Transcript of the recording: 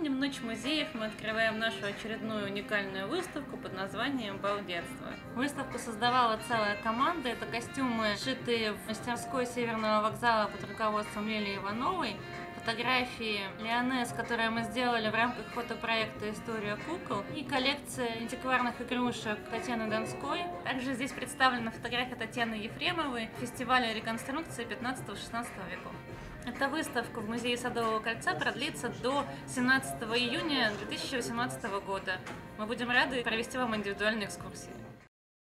Сегодня в Ночь музеев мы открываем нашу очередную уникальную выставку под названием «Бал детства». Выставку создавала целая команда. Это костюмы, сшитые в мастерской Северного вокзала под руководством Лилии Ивановой. Фотографии Лионес, которые мы сделали в рамках фотопроекта «История кукол». И коллекция антикварных игрушек Татьяны Донской. Также здесь представлена фотография Татьяны Ефремовой фестиваля реконструкции 15-16 веков. Эта выставка в Музее Садового кольца продлится до 17 июня 2018 года. Мы будем рады провести вам индивидуальные экскурсии.